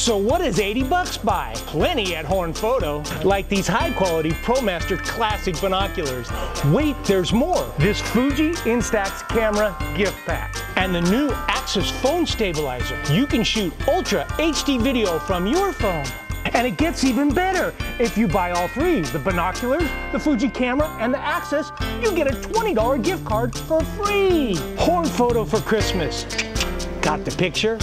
So what does 80 bucks buy? Plenty at Horn Photo, like these high quality ProMaster Classic binoculars. Wait, there's more. This Fuji Instax camera gift pack. And the new Axis phone stabilizer. You can shoot Ultra HD video from your phone. And it gets even better. If you buy all three, the binoculars, the Fuji camera, and the Axis, you get a $20 gift card for free. Horn Photo for Christmas. Got the picture?